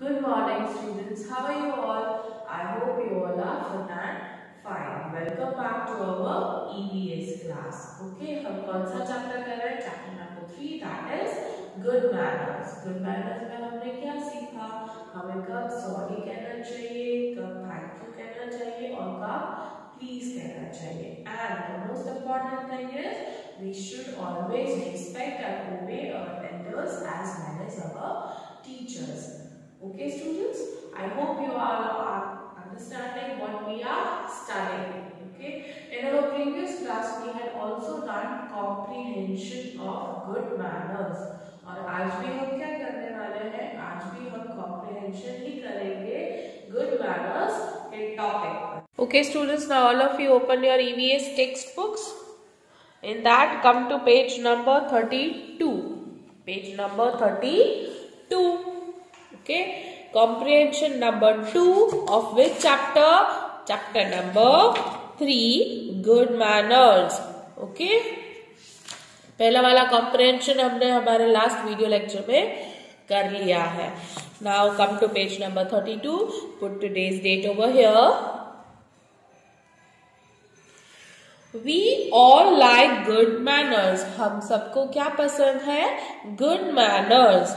Good morning students. How are you all? I hope you all are fit and fine. Welcome back to our EVS class. Okay, हम कौन सा chapter कर रहे हैं? Chapter number three that is good manners. Good manners में हमने क्या सीखा? हमें कब सॉरी कहना चाहिए, कब थैंक यू कहना चाहिए और कब प्लीज कहना चाहिए. And the most important thing is we should always respect and obey our elders as well as our teachers. Okay, students? I hope you all are understanding what we are studying. Okay. In our previous class, we had also done comprehension of good manners. और आज भी हम क्या करने वाले हैं आज भी हम comprehension ही करेंगे good manners के topic पर. Okay, students. Now all of you open your EVS textbooks. In that, come to page number 32. Page number 32. Okay. Comprehension number 2 of which chapter? Chapter number 3. Good manners. Okay. पहला वाला comprehension हमने हमारे last video lecture में कर लिया है now come to page number thirty two put today's date over here we all like good manners हम सबको क्या पसंद है good manners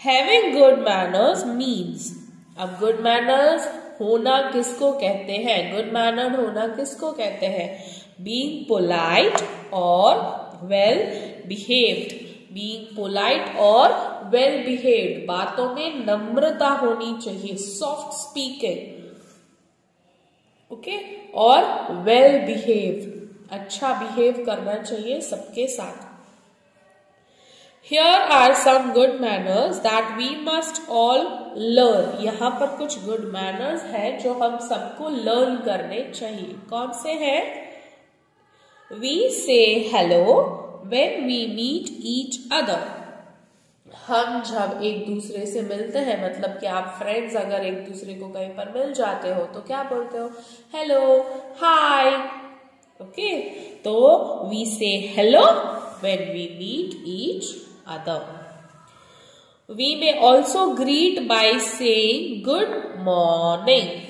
having good manners means अब गुड मैनर्स होना किसको कहते हैं? गुड मैनर होना किसको कहते हैं? बींग पोलाइट और वेल बिहेव्ड बींग पोलाइट और वेल बिहेव्ड बातों में नम्रता होनी चाहिए सॉफ्ट स्पीकिंग ओके और वेल बिहेव्ड अच्छा बिहेव करना चाहिए सबके साथ। Here are some good manners that we must all learn यहाँ पर कुछ गुड मैनर्स है जो हम सबको लर्न करने चाहिए। कौन से हैं? We say hello when we meet each other हम जब एक दूसरे से मिलते हैं मतलब कि आप फ्रेंड्स अगर एक दूसरे को कहीं पर मिल जाते हो तो क्या बोलते हो? हेलो हाय ओके तो we say hello when we meet each other. We may also greet by saying, good morning.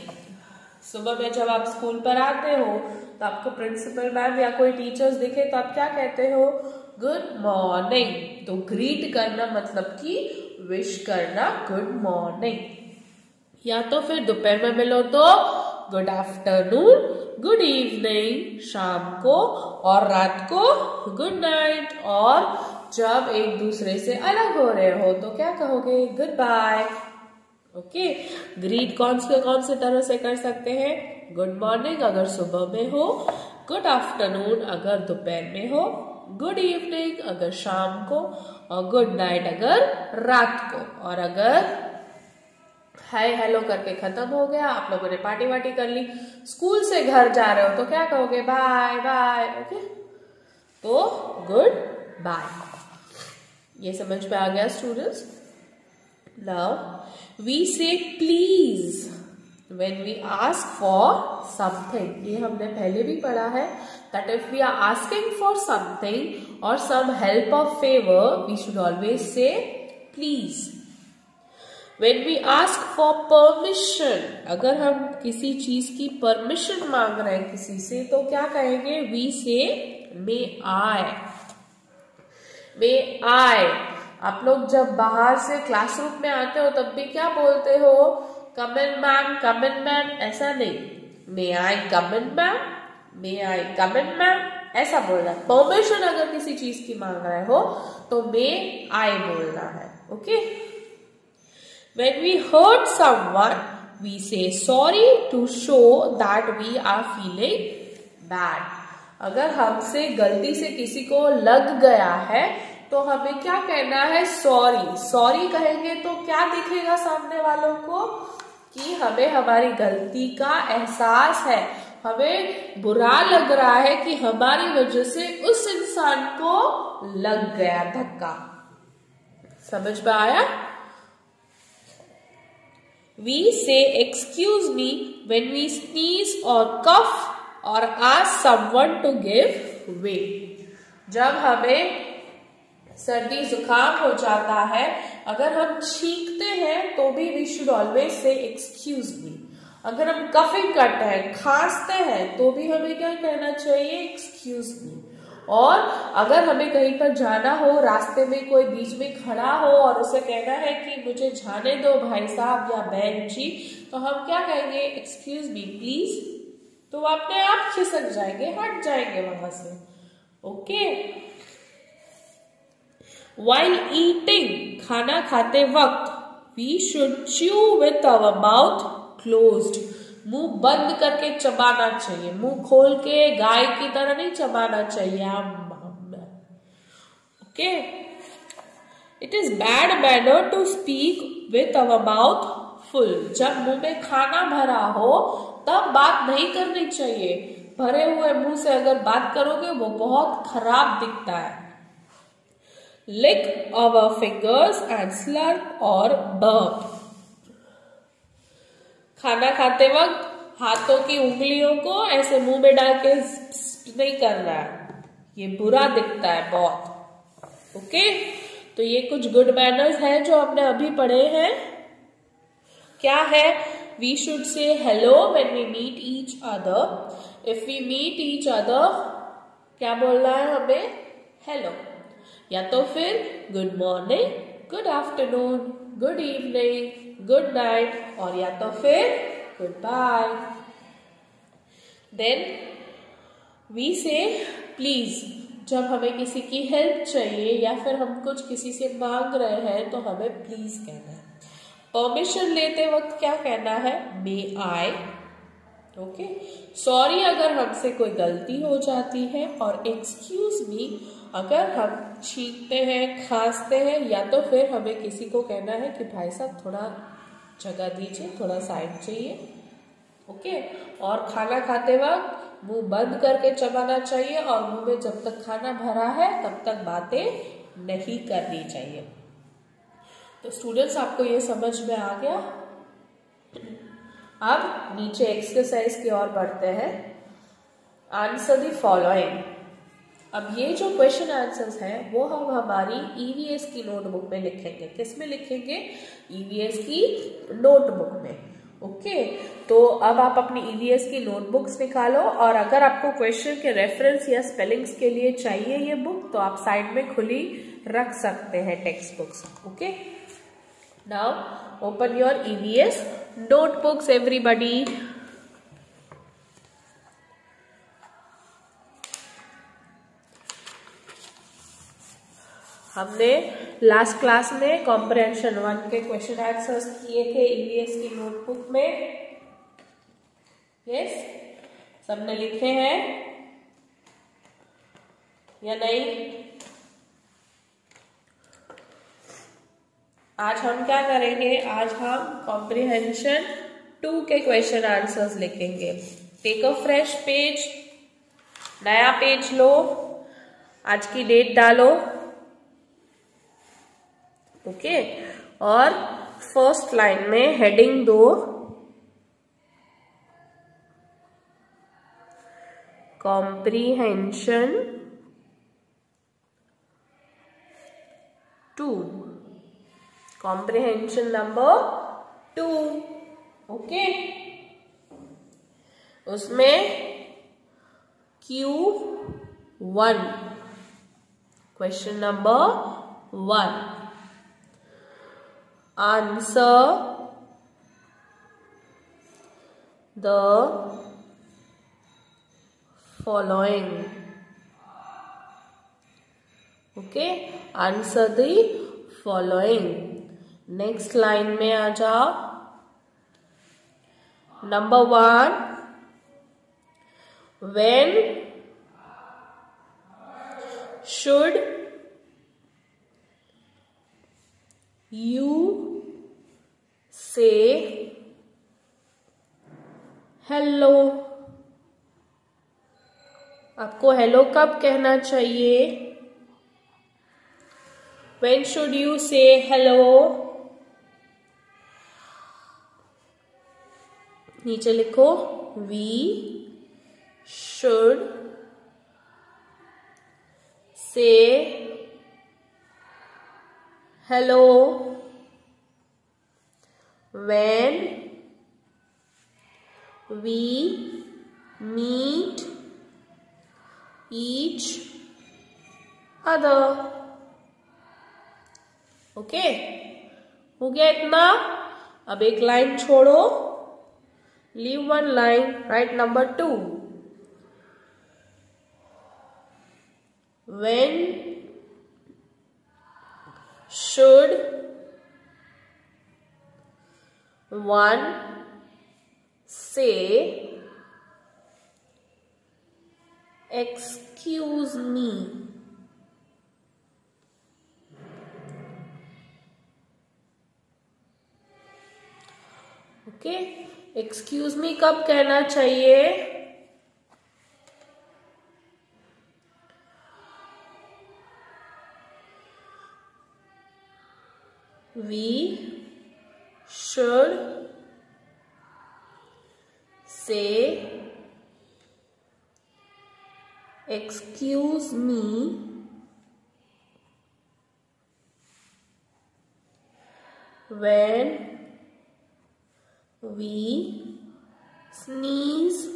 सुबह में जब आप स्कूल पर आते हो तो आपको प्रिंसिपल मैम या कोई टीचर्स दिखे तो आप क्या कहते हो गुड मॉर्निंग तो ग्रीट करना मतलब कि विश करना गुड मॉर्निंग या तो फिर दोपहर में मिलो तो गुड आफ्टरनून गुड इवनिंग शाम को, और रात को गुड नाइट और जब एक दूसरे से अलग हो रहे हो तो क्या कहोगे? गुड बाय ओके ग्रीट कौन से कौन से तरह से कर सकते हैं? गुड मॉर्निंग अगर सुबह में हो. गुड आफ्टरनून अगर दोपहर में हो. गुड इवनिंग अगर शाम को. और गुड नाइट अगर रात को. और अगर हाय हेलो करके खत्म हो गया. आप लोगों ने पार्टी वार्टी कर ली. स्कूल से घर जा रहे हो तो क्या कहोगे? बाय बाय ओके तो गुड बाय ये समझ में आ गया students now we say please when we ask for something ये हमने पहले भी पढ़ा है that if we are asking for something और some help of favour we should always say please when we ask for permission अगर हम किसी चीज़ की परमिशन मांग रहे हैं किसी से तो क्या कहेंगे? We say may I. may I? आप लोग जब बाहर से क्लासरूम में आते हो, तब भी क्या बोलते हो? कम इन मैम कम इन मैम ऐसा नहीं। मे आई कम इन मैम मे आई कम इन मैम ऐसा बोलना है। परमिशन अगर किसी चीज़ की मांग रहे हो तो मे आई बोलना है okay when we hurt someone we say sorry to show that we are feeling bad अगर हमसे गलती से किसी को लग गया है तो हमें क्या कहना है? सॉरी सॉरी कहेंगे तो क्या दिखेगा सामने वालों को? कि हमें हमारी गलती का एहसास है। हमें बुरा लग रहा है कि हमारी वजह से उस इंसान को लग गया धक्का। समझ में आया? We say excuse me when we sneeze और कफ और ask someone to give way जब हमें सर्दी जुकाम हो जाता है। अगर हम छींकते हैं तो भी we should always say excuse me अगर हम कफिंग करते हैं, खांसते हैं तो भी हमें क्या कहना चाहिए? एक्सक्यूज मी और अगर हमें कहीं पर जाना हो, रास्ते में कोई बीच में खड़ा हो और उसे कहना है कि मुझे जाने दो भाई साहब या बहन जी तो हम क्या कहेंगे? एक्सक्यूज मी प्लीज़ तो वो अपने आप खिसक जाएँगे, हट जाएँगे वहाँ से। ओके वाइल ईटिंग खाना खाते वक्त we should chew with our mouth closed मुँह बंद करके चबाना चाहिए। मुँह खोल के गाय की तरह नहीं चबाना चाहिए। Okay it is bad manner to speak with our mouth full जब मुँह में खाना भरा हो, तब बात नहीं करनी चाहिए। भरे हुए मुँह से अगर बात करोगे, वो बहुत खराब दिखता है। Lick our fingers and slurp और बर्प खाना खाते वक्त हाथों की उंगलियों को ऐसे मुँह में डाल के नहीं करना है। ये बुरा दिखता है बहुत। ओके? तो ये कुछ गुड मैनर्स है जो हमने अभी पढ़े हैं। क्या है? We should say hello when we meet each other if we meet each other क्या बोलना है हमें? हेलो या तो फिर good morning good afternoon good evening good night और या तो फिर goodbye then we say please जब हमें किसी की हेल्प चाहिए या फिर हम कुछ किसी से मांग रहे हैं तो हमें प्लीज़ कहना है। परमिशन लेते वक्त क्या कहना है? मे आई ओके सॉरी अगर हमसे कोई गलती हो जाती है, और एक्सक्यूज मी अगर हम छींकते हैं, खांसते हैं, या तो फिर हमें किसी को कहना है कि भाई साहब, थोड़ा जगह दीजिए, थोड़ा साइड चाहिए, ओके? और खाना खाते वक्त मुँह बंद करके चबाना चाहिए, और मुँह में जब तक खाना भरा है, तब तक बातें नहीं करनी चाहिए। तो स्टूडेंट्स आपको ये समझ में आ गया? अब नीचे एक्सरसाइज की ओर बढ़ते हैं। आंसर दी फॉलोइंग अब ये जो क्वेश्चन आंसर्स हैं, वो हम हमारी ईवीएस e की नोटबुक में लिखेंगे। किसमें लिखेंगे? ईवीएस e की नोटबुक में। ओके तो अब आप अपनी ईवीएस e की नोटबुक्स निकालो और अगर आपको क्वेश्चन के रेफरेंस या स्पेलिंग्स के लिए चाहिए ये बुक तो आप साइड में खुली रख सकते हैं text books okay now open your EVS notebooks everybody हमने लास्ट क्लास में कॉम्प्रहेंशन वन के क्वेश्चन आंसर्स किए थे ईवीएस की नोटबुक में। यस सबने लिखे हैं? या नहीं? आज हम क्या करेंगे? आज हम कॉम्प्रिहेंशन टू के क्वेश्चन आंसर्स लिखेंगे। टेक अ फ्रेश पेज नया पेज लो, आज की डेट डालो। ओके? और फ़र्स्ट लाइन में हेडिंग दो। Comprehension two comprehension number two okay? उसमें Q one question number one answer the following okay answer the following next line में आ जाओ number one when should you से हेलो आपको हेलो कब कहना चाहिए? When should you say hello नीचे लिखो we should say hello. When we meet each other. Okay हो गया इतना। अब एक लाइन छोड़ो। Leave one line write number two when should one say excuse me okay excuse me कब कहना चाहिए? We should excuse me. When we sneeze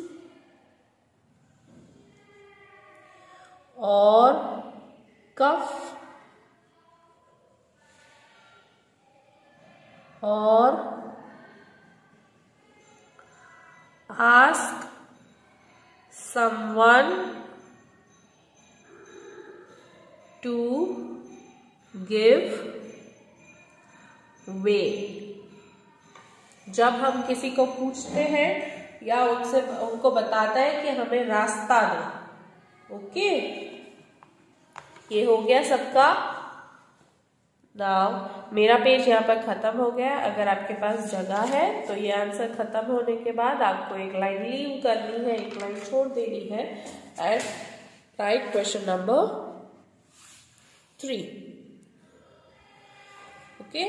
or cough or ask someone to give way. जब हम किसी को पूछते हैं या उनसे, उनको बताते हैं कि हमें रास्ता दे, ओके? ये हो गया सबका। नाउ, मेरा पेज यहाँ पर खत्म हो गया अगर आपके पास जगह है तो ये आंसर खत्म होने के बाद आपको एक लाइन लीव करनी है, एक लाइन छोड़ देनी है। And write question number three okay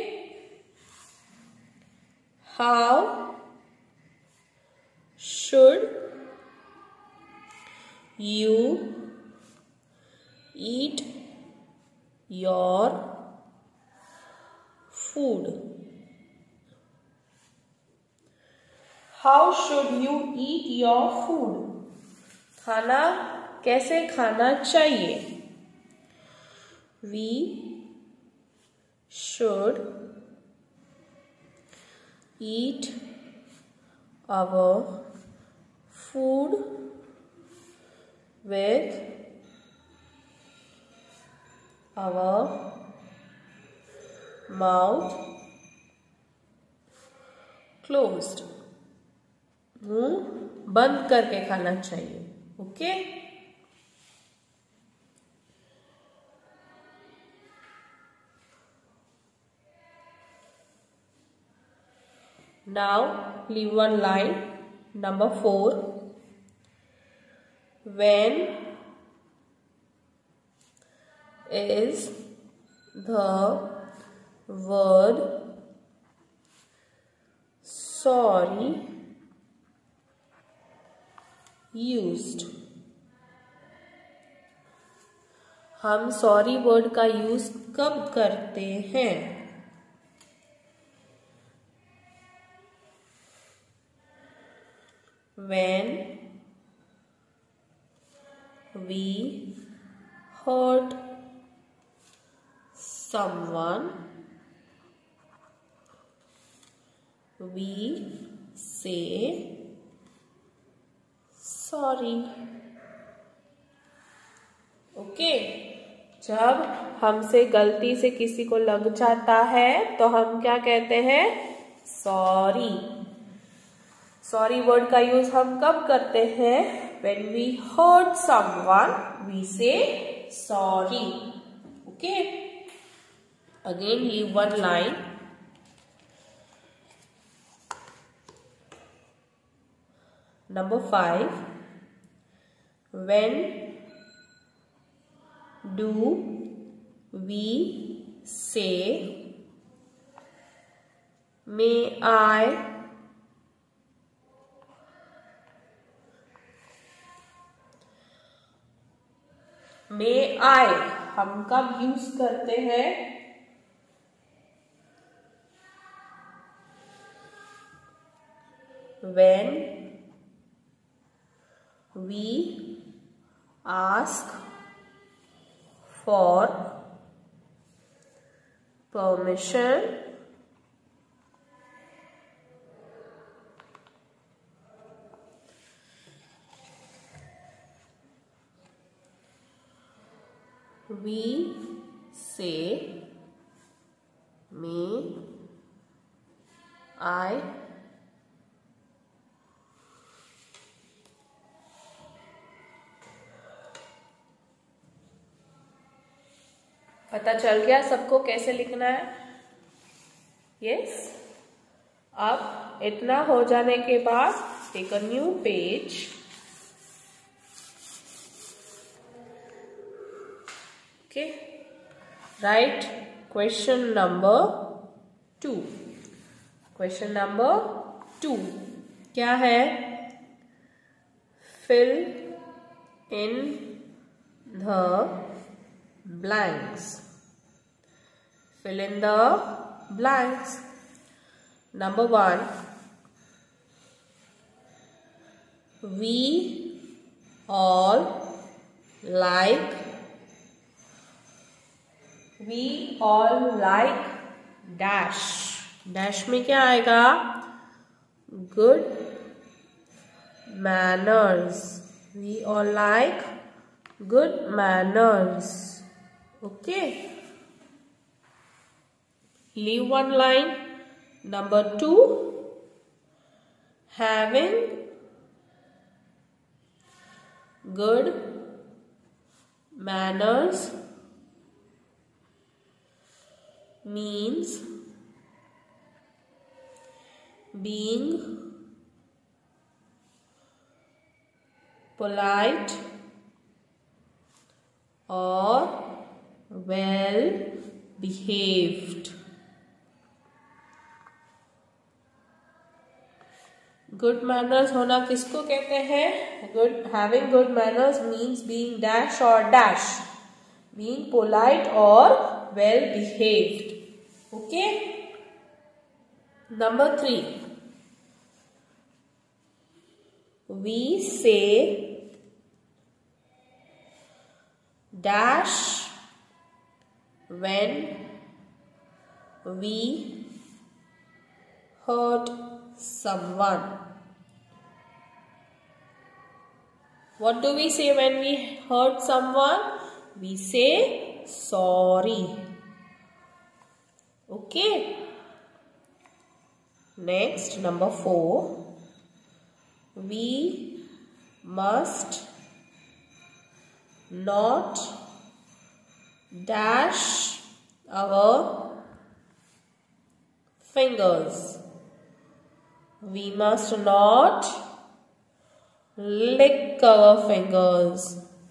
how should you eat your food how should you eat your food खाना कैसे खाना चाहिए we should eat our food with our mouth closed मुँह बंद करके खाना चाहिए okay now leave one line number four when is the word sorry used? हम सॉरी वर्ड का यूज़ कब करते हैं? When we hurt someone we say sorry okay. जब हमसे गलती से किसी को लग जाता है तो हम क्या कहते हैं सॉरी सॉरी वर्ड का यूज़ हम कब करते हैं? When we hurt someone we say sorry okay again leave one line Number 5. When do we say, may I may I हम कब यूज़ करते हैं? When we ask for permission we say may I, पता चल गया सबको कैसे लिखना है? यस अब इतना हो जाने के बाद take a new page okay right question number two question number two क्या है fill in the blanks fill in the blanks number 1 we all like we all like dash dash में क्या आएगा good manners we all like good manners okay leave one line number 2 having good manners Means being polite or well behaved. Good manners होना किसको कहते हैं? Good having good manners means being dash और dash being polite और well behaved Okay. Number 3. We say dash when we hurt someone. What do we say when we hurt someone? We say sorry. Okay next number four we must not dash our fingers we must not lick our fingers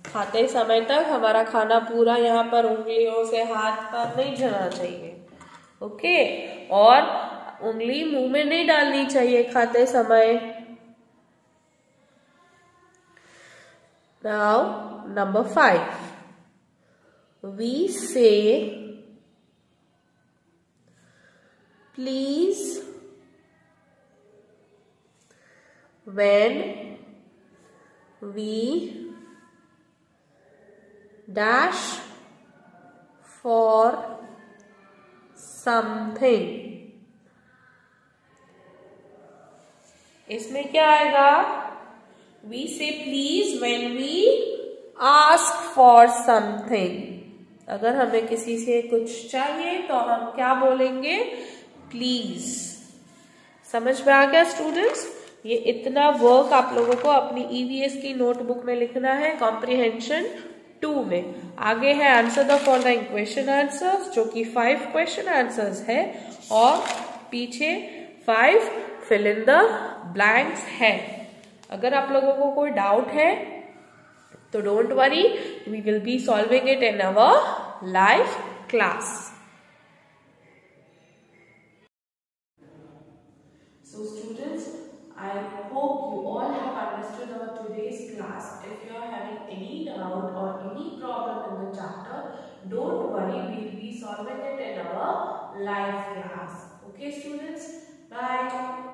खाते समय तक हमारा खाना पूरा यहाँ पर उंगलियों से हाथ पर नहीं जाना चाहिए। ओके? और उंगली मुँह में नहीं डालनी चाहिए खाते समय। Now number five we say, please, when we dash for something. इसमें क्या आएगा? We say please when we ask for something अगर हमें किसी से कुछ चाहिए तो हम क्या बोलेंगे? प्लीज़ समझ में आ गया स्टूडेंट्स ये इतना वर्क आप लोगों को अपनी ईवीएस e की नोटबुक में लिखना है कॉम्प्रिहेंशन टू में। आगे है answer the following question answers जो कि फाइव क्वेश्चन आंसर्स है और पीछे five fill in the blanks है। अगर आप लोगों को कोई डाउट है तो don't worry we will be solving it in our live class So students, I hope life class. Okay students, bye.